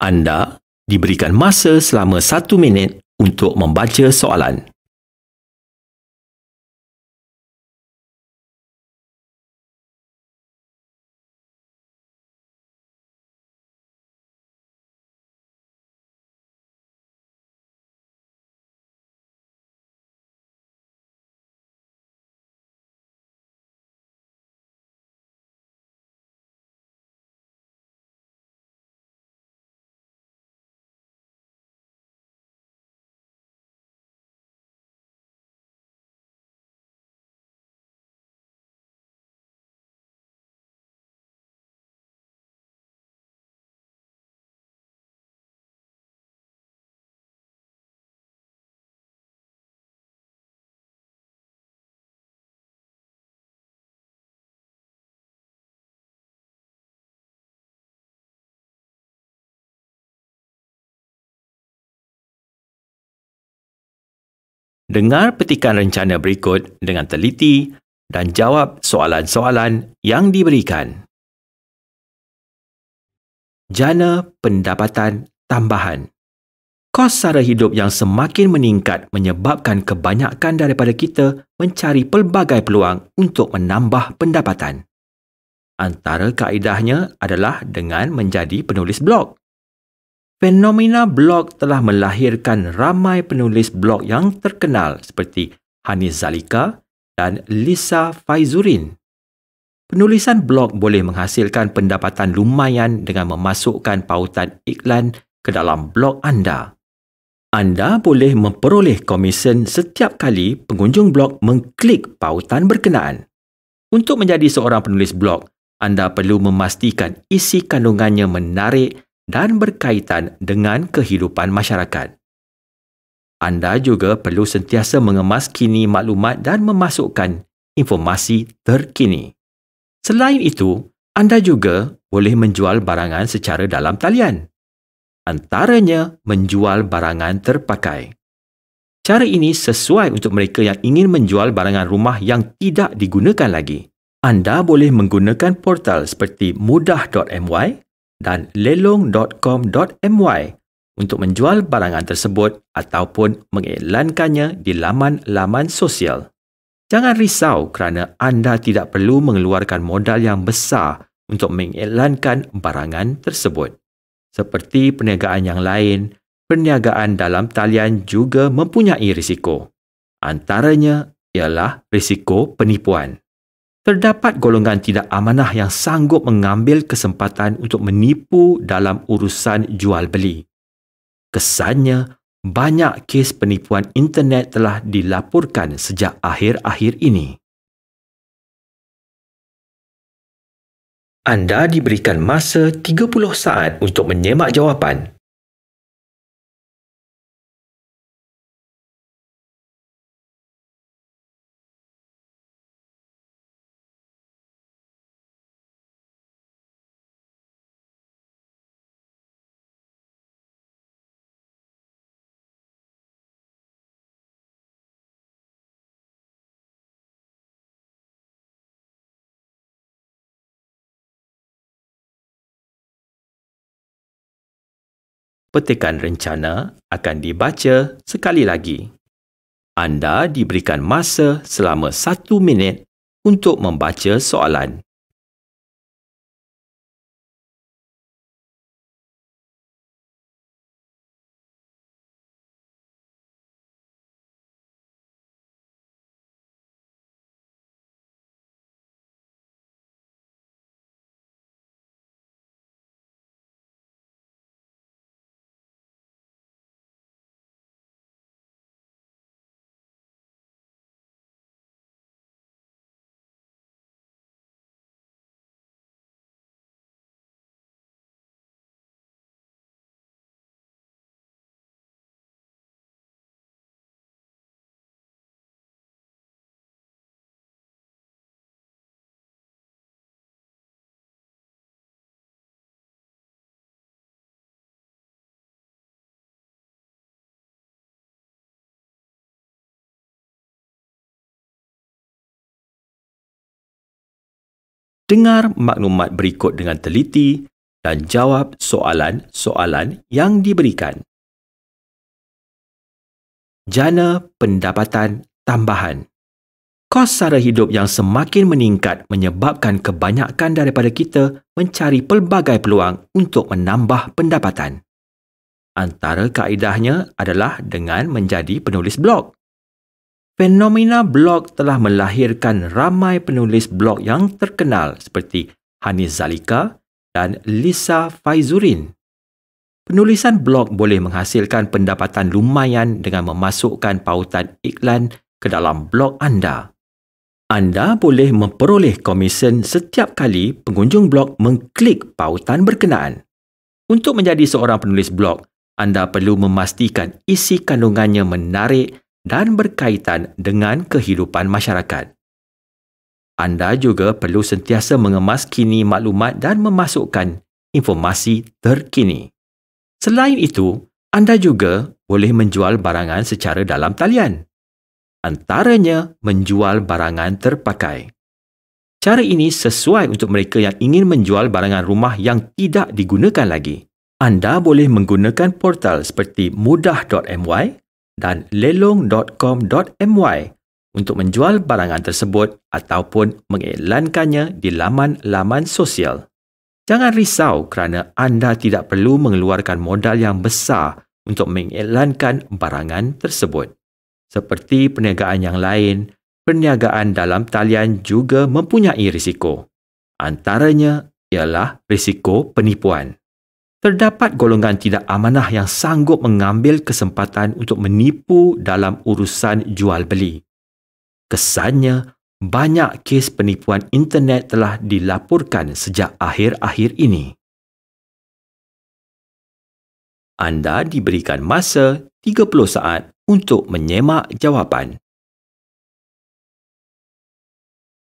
Anda diberikan masa selama satu minit untuk membaca soalan. Dengar petikan rencana berikut dengan teliti dan jawab soalan-soalan yang diberikan. Jana pendapatan tambahan Kos sara hidup yang semakin meningkat menyebabkan kebanyakan daripada kita mencari pelbagai peluang untuk menambah pendapatan. Antara kaedahnya adalah dengan menjadi penulis blog. Fenomena blog telah melahirkan ramai penulis blog yang terkenal seperti Hanis Zalika dan Lisa Faizurin. Penulisan blog boleh menghasilkan pendapatan lumayan dengan memasukkan pautan iklan ke dalam blog anda. Anda boleh memperoleh komisen setiap kali pengunjung blog mengklik pautan berkenaan. Untuk menjadi seorang penulis blog, anda perlu memastikan isi kandungannya menarik dan berkaitan dengan kehidupan masyarakat. Anda juga perlu sentiasa mengemas kini maklumat dan memasukkan informasi terkini. Selain itu, anda juga boleh menjual barangan secara dalam talian. Antaranya menjual barangan terpakai. Cara ini sesuai untuk mereka yang ingin menjual barangan rumah yang tidak digunakan lagi. Anda boleh menggunakan portal seperti mudah.my dan lelong.com.my untuk menjual barangan tersebut ataupun mengiklankannya di laman-laman sosial. Jangan risau kerana anda tidak perlu mengeluarkan modal yang besar untuk mengiklankan barangan tersebut. Seperti perniagaan yang lain, perniagaan dalam talian juga mempunyai risiko. Antaranya ialah risiko penipuan. Terdapat golongan tidak amanah yang sanggup mengambil kesempatan untuk menipu dalam urusan jual beli. Kesannya, banyak kes penipuan internet telah dilaporkan sejak akhir-akhir ini. Anda diberikan masa 30 saat untuk menyemak jawapan. Petikan rencana akan dibaca sekali lagi. Anda diberikan masa selama satu minit untuk membaca soalan. Dengar maklumat berikut dengan teliti dan jawab soalan-soalan yang diberikan. Jana pendapatan tambahan Kos sara hidup yang semakin meningkat menyebabkan kebanyakan daripada kita mencari pelbagai peluang untuk menambah pendapatan. Antara kaedahnya adalah dengan menjadi penulis blog. Fenomena blog telah melahirkan ramai penulis blog yang terkenal seperti Hanis Zalika dan Lisa Faizurin. Penulisan blog boleh menghasilkan pendapatan lumayan dengan memasukkan pautan iklan ke dalam blog anda. Anda boleh memperoleh komisen setiap kali pengunjung blog mengklik pautan berkenaan. Untuk menjadi seorang penulis blog, anda perlu memastikan isi kandungannya menarik dan berkaitan dengan kehidupan masyarakat. Anda juga perlu sentiasa mengemas kini maklumat dan memasukkan informasi terkini. Selain itu, anda juga boleh menjual barangan secara dalam talian antaranya menjual barangan terpakai. Cara ini sesuai untuk mereka yang ingin menjual barangan rumah yang tidak digunakan lagi. Anda boleh menggunakan portal seperti mudah.my dan lelong.com.my untuk menjual barangan tersebut ataupun mengiklankannya di laman-laman sosial. Jangan risau kerana anda tidak perlu mengeluarkan modal yang besar untuk mengiklankan barangan tersebut. Seperti perniagaan yang lain, perniagaan dalam talian juga mempunyai risiko. Antaranya ialah risiko penipuan. Terdapat golongan tidak amanah yang sanggup mengambil kesempatan untuk menipu dalam urusan jual beli. Kesannya, banyak kes penipuan internet telah dilaporkan sejak akhir-akhir ini. Anda diberikan masa 30 saat untuk menyemak jawapan.